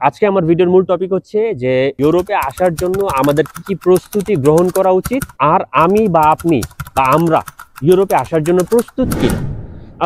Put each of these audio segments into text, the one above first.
আজকে আমার ভিডিওর মূল টপিক হচ্ছে যে ইউরোপে আসার জন্য আমাদের কি কি প্রস্তুতি গ্রহণ করা উচিত? আর আমি বা আপনি বা আমরা ইউরোপে আসার জন্য প্রস্তুত কিনা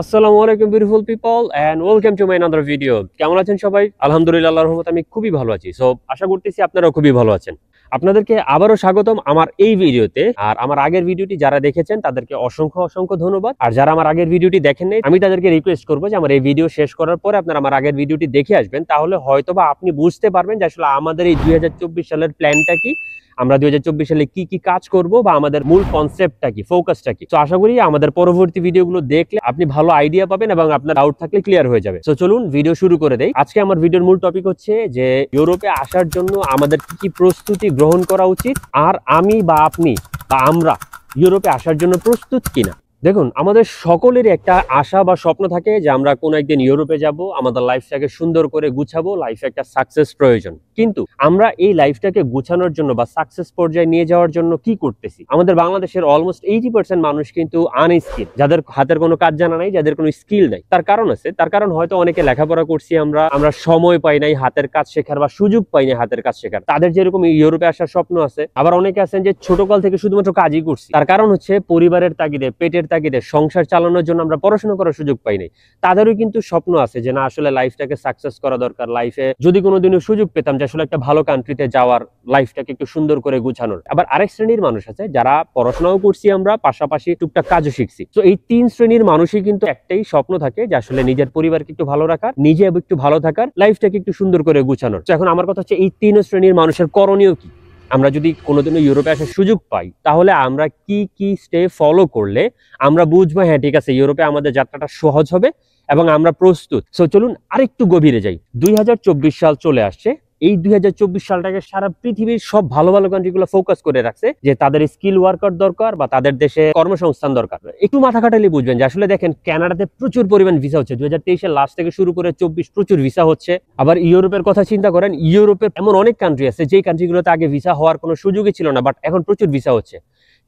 আসসালামু আলাইকুম beautiful people and welcome to my another video কেমন আছেন সবাই? আলহামদুলিল্লাহ রহমতে আমি খুবই ভালো আছি। সো আশা করতেছি আপনারাও খুবই ভালো আছেন। আপনাদেরকে আবারও স্বাগতম আমার এই ভিডিওতে। আর আমার আগের ভিডিওটি যারা দেখেছেন, তাদেরকে অসংখ্য অসংখ্য ধন্যবাদ। আর যারা আমার আগের ভিডিওটি দেখেন নাই, আমি তাদেরকে রিকোয়েস্ট করব যে আমার এই ভিডিও শেষ করার পরে আপনারা আমার আগের ভিডিওটি দেখে আসবেন। তাহলে হয়তোবা আপনি বুঝতে পারবেন যে আসলে আমাদের এই দুই হাজার চব্বিশ সালের প্ল্যানটা কি, আমরা দুই হাজার চব্বিশ সালে কি কি কাজ করব বা আমাদের মূল কনসেপ্টটা কি ফোকাসটা কি। তো আশা করি আমাদের পরবর্তী ভিডিওগুলো দেখলে আপনি ভালো আইডিয়া পাবেন এবং আপনার ডাউট থাকলে ক্লিয়ার হয়ে যাবে। তো চলুন ভিডিও শুরু করে দেই। আজকে আমার ভিডিওর মূল টপিক হচ্ছে যে, ইউরোপে আসার জন্য আমাদের কি কি প্রস্তুতি গ্রহণ করা উচিত আর আমি বা আপনি বা আমরা ইউরোপে আসার জন্য প্রস্তুত কিনা। দেখুন, আমাদের সকলেরই একটা আশা বা স্বপ্ন থাকে যে আমরা কোনো একদিন ইউরোপে যাব, আমাদের লাইফটাকে সুন্দর করে গুছাবো লাইফে একটা সাকসেস প্রয়োজন। কিন্তু আমরা এই লাইফটাকে গুছানোর জন্য বা সাকসেস পর্যায়ে নিয়ে যাওয়ার জন্য কি করতেছি? আমাদের বাংলাদেশের অলমোস্ট এইটি পার্সেন্ট মানুষ কিন্তু আনস্কিল যাদের হাতের কোনো কাজ জানা নাই, যাদের কোনো স্কিল নাই। তার কারণ আছে, তার কারণ হয়তো অনেকে লেখাপড়া করছি আমরা আমরা সময় পাই নাই হাতের কাজ শেখার বা সুযোগ পাই নাই হাতের কাজ শেখার। তাদের যেরকম ইউরোপে আসার স্বপ্ন আছে, আবার অনেকে আছেন যে ছোটকাল থেকে শুধুমাত্র কাজই করছি। তার কারণ হচ্ছে পরিবারের তাগিদে, পেটের তাগিদে সংসার চালানোর জন্য আমরা পড়াশোনা করার সুযোগ পাই নাই। তাদেরও কিন্তু স্বপ্ন আছে যে না, আসলে লাইফটাকে সাকসেস করা দরকার। লাইফে যদি কোনোদিনও সুযোগ পেতাম যে আসলে একটা ভালো কান্ট্রিতে যাওয়ার লাইফটাকে একটু সুন্দর করে গুছানোর। আবার আরেক শ্রেণির মানুষ আছে যারা পড়াশোনাও করছি আমরা, পাশাপাশি টুকটাক কাজও শিখছি। তো এই তিন শ্রেণির মানুষই কিন্তু একটাই স্বপ্ন থাকে যে আসলে নিজের পরিবারকে একটু ভালো রাখার, নিজে একটু ভালো থাকার লাইফটাকে একটু সুন্দর করে গুছানোর। তো এখন আমার কথা হচ্ছে এই তিন শ্রেণির মানুষের করণীয় কি? আমরা যদি কোনোদিনও ইউরোপে আসার সুযোগ পাই, তাহলে আমরা কি কি স্টে ফলো করলে আমরা বুঝব হ্যাঁ ঠিক আছে, ইউরোপে আমাদের যাত্রাটা সহজ হবে এবং আমরা প্রস্তুত। সো চলুন আরেকটু গভীরে যাই। দুই হাজার চব্বিশ সাল চলে আসছে। এই দুই হাজার চব্বিশ সালটাকে সারা পৃথিবীর সব ভালো ভালো কান্ট্রিগুলো ফোকাস করে রাখছে যে তাদের স্কিল ওয়ার্কার দরকার বা তাদের দেশে কর্মসংস্থান দরকার। একটু মাথা খাটালে বুঝবেন যে আসলে দেখেন কানাডাতে প্রচুর পরিমাণ ভিসা হচ্ছে। দুই হাজার লাস্ট থেকে শুরু করে চব্বিশ প্রচুর ভিসা হচ্ছে। আবার ইউরোপের কথা চিন্তা করেন ইউরোপের এমন অনেক কান্ট্রি আছে যেই কান্ট্রিগুলোতে আগে ভিসা হওয়ার কোনো সুযোগই ছিল না বাট এখন প্রচুর ভিসা হচ্ছে।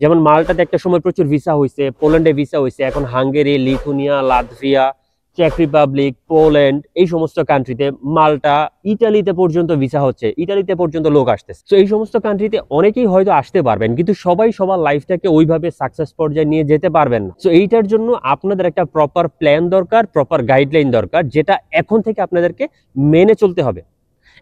যেমন মাল্টাতে একটা সময় প্রচুর ভিসা হয়েছে পোল্যান্ডে ভিসা হয়েছে এখন হাঙ্গেরি, লিথুনিয়া, লাতভিয়া চেক রিপাবলিক পোল্যান্ড এই সমস্ত কান্ট্রিতে মাল্টা ইটালিতে পর্যন্ত ভিসা হচ্ছে ইটালিতে পর্যন্ত লোক আসতেছে। তো এই সমস্ত কান্ট্রিতে অনেকেই হয়তো আসতে পারবেন, কিন্তু সবাই সবার লাইফটাকে ওইভাবে সাকসেস পর্যায়ে নিয়ে যেতে পারবেন না। তো এইটার জন্য আপনাদের একটা প্রপার প্ল্যান দরকার প্রপার গাইডলাইন দরকার, যেটা এখন থেকে আপনাদেরকে মেনে চলতে হবে।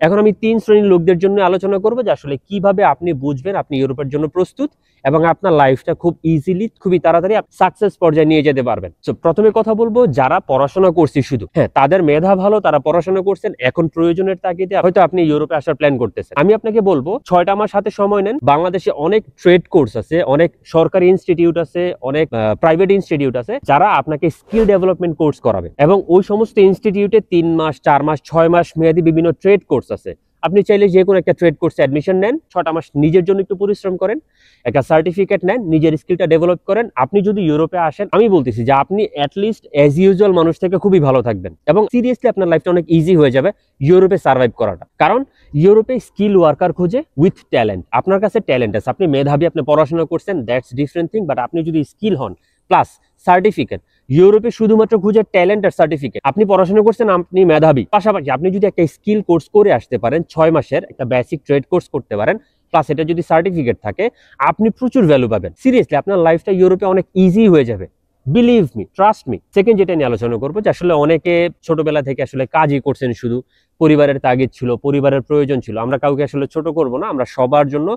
এখন আমি তিন শ্রেণির লোকদের জন্য আলোচনা করব যে আসলে কীভাবে আপনি বুঝবেন আপনি ইউরোপের জন্য প্রস্তুত এবং আপনার লাইফটা খুব ইজিলি খুবই তাড়াতাড়ি সাকসেস পর্যায়ে নিয়ে যেতে পারবেন। তো প্রথমে কথা বলব, যারা পড়াশোনা করছি শুধু হ্যাঁ তাদের মেধা ভালো, তারা পড়াশোনা করছেন, এখন প্রয়োজনের তাগিদে হয়তো আপনি ইউরোপে আসার প্ল্যান করতেছেন। আমি আপনাকে বলব, ছয়টা মাস হাতে সময় নেন। বাংলাদেশে অনেক ট্রেড কোর্স আছে, অনেক সরকারি ইনস্টিটিউট আছে, অনেক প্রাইভেট ইনস্টিটিউট আছে, যারা আপনাকে স্কিল ডেভেলপমেন্ট কোর্স করাবে। এবং ওই সমস্ত ইনস্টিটিউটে তিন মাস, চার মাস, ছয় মাস মেয়াদি বিভিন্ন ট্রেড কোর্স আছে। আপনি চাইলে যে কোনো একটা ট্রেড কোর্সে অ্যাডমিশন নেন, ছটা মাস নিজের জন্য একটু পরিশ্রম করেন, একটা সার্টিফিকেট নেন, নিজের স্কিলটা ডেভেলপ করেন। আপনি যদি ইউরোপে আসেন, আমি বলতেছি যে আপনি অ্যাটলিস্ট অ্যাজ ইউজুয়াল মানুষ থেকে খুবই ভালো থাকবেন। এবং সিরিয়াসলি আপনার লাইফটা অনেক ইজি হয়ে যাবে ইউরোপে সার্ভাইভ করাটা। কারণ ইউরোপে স্কিল ওয়ার্কার খুঁজে উইথ ট্যালেন্ট আপনার কাছে ট্যালেন্ট আছে। আপনি মেধাবী, আপনি পড়াশোনা করছেন দ্যাটস ডিফারেন্ট থিং বাট আপনি যদি স্কিল হন প্লাস সার্টিফিকেট ইউরোপে শুধুমাত্র খুঁজে ট্যালেন্ট আর সার্টিফিকেট আপনি পড়াশোনা করছেন, আপনি মেধাবী। পাশাপাশি আপনি যদি একটা স্কিল কোর্স করে আসতে পারেন, ছয় মাসের একটা বেসিক ট্রেড কোর্স করতে পারেন প্লাস এটা যদি সার্টিফিকেট থাকে, আপনি প্রচুর ভ্যালু পাবেন। সিরিয়াসলি আপনার লাইফটা ইউরোপে অনেক ইজি হয়ে যাবে। Believe me trust me second যেটা নিয়ে আলোচনা করব, যে আসলে অনেকে ছোটবেলা থেকে আসলে কাজই করছেন শুধু। পরিবারের তাগিদ ছিল, পরিবারের প্রয়োজন ছিল। আমরা কাউকে আসলে ছোট করব না, আমরা সবার জন্য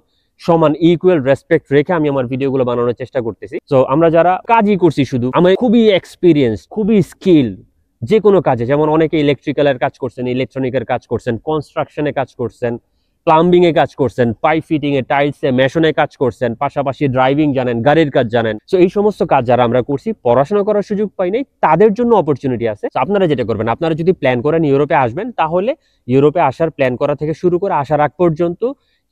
সমান ইকুয়াল রেসপেক্ট রেখে আমি আমার ভিডিওগুলো বানানোর চেষ্টা করতেছি। তো আমরা যারা কাজই করছি শুধু আমার খুবই এক্সপিরিয়েন্স খুবই স্কিল যে কোনো কাজে, যেমন অনেকে ইলেকট্রিক্যালের কাজ করছেন ইলেকট্রনিকের কাজ করছেন কনস্ট্রাকশনে কাজ করছেন প্লাম্বিং এ কাজ করছেন পাইপ ফিটিং এ টাইলসে মেশনে কাজ করছেন, পাশাপাশি ড্রাইভিং জানেন, গাড়ির কাজ জানেন। তো এই সমস্ত কাজ যারা আমরা করছি, পড়াশোনা করার সুযোগ পাই নাই, তাদের জন্য অপরচুনিটি আছে। আপনারা যেটা করবেন, আপনারা যদি প্ল্যান করেন ইউরোপে আসবেন, তাহলে ইউরোপে আসার প্ল্যান করা থেকে শুরু করে আসার আগ পর্যন্ত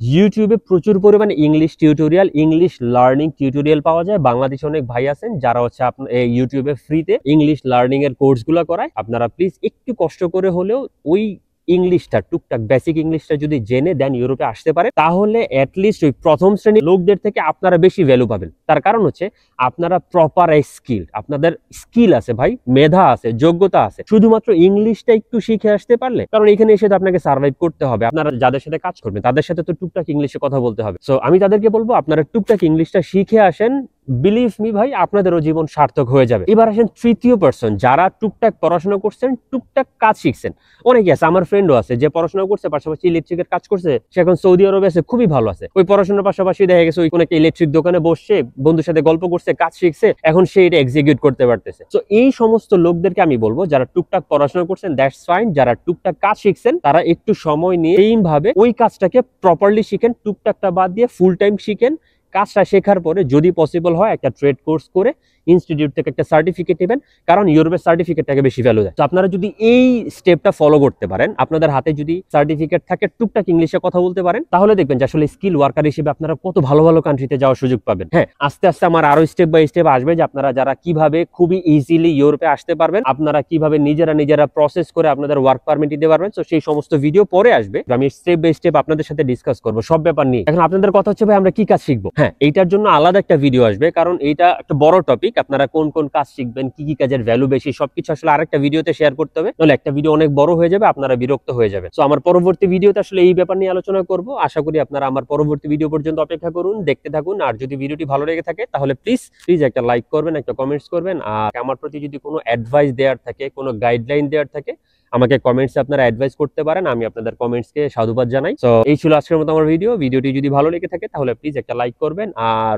ইউটিউবে প্রচুর পরিমাণে English tutorial English learning tutorial পাওয়া যায়। বাংলাদেশে অনেক ভাই আছেন, যারা হচ্ছে আপনার ইউটিউবে ফ্রিতে ইংলিশ লার্নিং এর কোর্সগুলো করায়। আপনারা প্লিজ একটু কষ্ট করে হলেও ওই ইংলিশটা, টুকটাক বেসিক ইংলিশটা যদি জেনে দেন ইউরোপে আসতে পারে, তাহলে অ্যাটলিস্ট ওই প্রথম শ্রেণির লোকদের থেকে আপনারা বেশি ভ্যালু পাবেন। তার কারণ হচ্ছে আপনারা প্রপার স্কিল আপনাদের স্কিল আছে ভাই, মেধা আছে, যোগ্যতা আছে। শুধুমাত্র ইংলিশটা একটু শিখে আসতে পারলে, কারণ এখানে এসে তো আপনাকে সার্ভাইভ করতে হবে। আপনারা যাদের সাথে কাজ করবেন, তাদের সাথে তো টুকটাক ইংলিশে কথা বলতে হবে। সো আমি তাদেরকে বলব, আপনারা টুকটাক ইংলিশটা শিখে আসেন বিলিভ মি ভাই, আপনাদেরও জীবন সার্থক হয়ে যাবে। এবার আসেন তৃতীয় পার্সন যারা টুকটাক পড়াশোনা করছেন, টুকটাক কাজ শিখছেন। অনেকে আছে, আমার ফ্রেন্ডও আছে, যে পড়াশোনা করছে, পাশাপাশি ইলেকট্রিকের কাজ করছে, সে এখন সৌদি আরবে আছে, খুবই ভালো আছে। ওই পড়াশোনার পাশাপাশি দেখা গেছে, ওই কোনো একটা ইলেকট্রিক দোকানে বসছে, বন্ধুর সাথে গল্প করছে, কাজ শিখছে, এখন সে এটা এক্সিকিউট করতে পারতেছে। তো এই সমস্ত লোকদেরকে আমি বলব, যারা টুকটাক পড়াশোনা করছেন দ্যাটস ফাইন যারা টুকটাক কাজ শিখছেন, তারা একটু সময় নিয়ে এই ভাবে ওই কাজটাকে প্রপারলি শিখেন, টুকটাকটা বাদ দিয়ে ফুল টাইম শিখেন কাজটা শেখার পরে যদি পসিবল হয় একটা ট্রেড কোর্স করে ইনস্টিটিউট থেকে একটা সার্টিফিকেট নেবেন, কারণ ইউরোপের সার্টিফিকেটটাকে বেশি ভ্যালু দেয়। তো আপনারা যদি এই স্টেপটা ফলো করতে পারেন, আপনাদের হাতে যদি সার্টিফিকেট থাকে, টুকটাক ইংলিশে কথা বলতে পারেন, তাহলে দেখবেন যে আসলে স্কিল ওয়ার্কার হিসেবে আপনারা কত ভালো ভালো কান্ট্রিতে যাওয়ার সুযোগ পাবেন। হ্যাঁ আস্তে আস্তে আমার আরও স্টেপ বাই স্টেপ আসবে যে আপনারা যারা কীভাবে খুবই ইজিলি ইউরোপে আসতে পারবেন, আপনারা কীভাবে নিজেরা নিজেরা প্রসেস করে আপনাদের ওয়ার্ক পারমিট দিতে পারবেন। তো সেই সমস্ত ভিডিও পরে আসবে। আমি স্টেপ বাই স্টেপ আপনাদের সাথে ডিসকাস করব, সব ব্যাপার নিয়ে। এখন আপনাদের কথা হচ্ছে, ভাই, আমরা কি কাজ শিখব? হ্যাঁ এইটার জন্য আলাদা একটা ভিডিও আসবে। কারণ এইটা একটা বড় টপিক আপনারা কোন কোন কাজ শিখবেন, কি কি কাজের ভ্যালু বেশি, সবকিছু আসলে আরেকটা ভিডিওতে শেয়ার করতে হবে। নাহলে একটা ভিডিও অনেক বড় হয়ে যাবে, আপনারা বিরক্ত হয়ে যাবে তো আমার পরবর্তী ভিডিওতে আসলে এই ব্যাপার নিয়ে আলোচনা করব। আশা করি আপনারা আমার পরবর্তী ভিডিও পর্যন্ত অপেক্ষা করুন, দেখতে থাকুন। আর যদি ভিডিওটি ভালো লেগে থাকে, তাহলে প্লিজ প্লিজ একটা লাইক করবেন, একটা কমেন্টস করবেন। আর আমার প্রতি যদি কোনো অ্যাডভাইস দেওয়ার থাকে, কোনো গাইডলাইন দেওয়ার থাকে আমাকে কমেন্টসে আপনারা অ্যাডভাইস করতে পারেন, আমি আপনাদের কমেন্টসকে সাধুবাদ জানাই। তো এই ছিল আজকের মতো আমার ভিডিও ভিডিওটি যদি ভালো লেগে থাকে, তাহলে প্লিজ একটা লাইক করবেন আর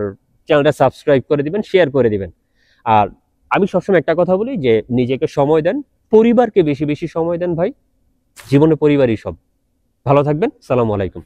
চ্যানেলটা সাবস্ক্রাইব করে দিবেন শেয়ার করে দিবেন। আর আমি সবসময় একটা কথা বলি যে, নিজেকে সময় দেন, পরিবারকে বেশি বেশি সময় দেন ভাই। জীবনে পরিবারই সব। ভালো থাকবেন, সালাম আলাইকুম।